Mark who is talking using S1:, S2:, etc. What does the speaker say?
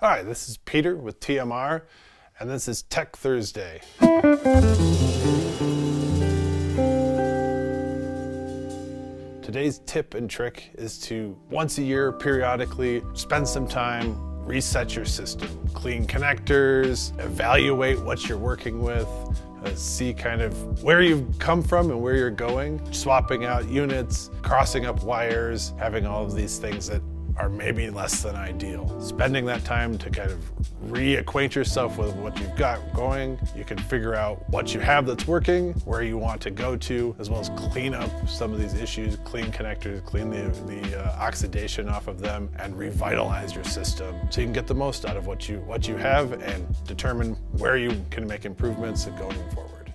S1: Hi, this is Peter with TMR, and this is Tech Thursday. Today's tip and trick is to once a year, periodically, spend some time, reset your system, clean connectors, evaluate what you're working with, uh, see kind of where you've come from and where you're going, swapping out units, crossing up wires, having all of these things that are maybe less than ideal. Spending that time to kind of reacquaint yourself with what you've got going, you can figure out what you have that's working, where you want to go to, as well as clean up some of these issues, clean connectors, clean the, the uh, oxidation off of them, and revitalize your system so you can get the most out of what you, what you have and determine where you can make improvements going forward.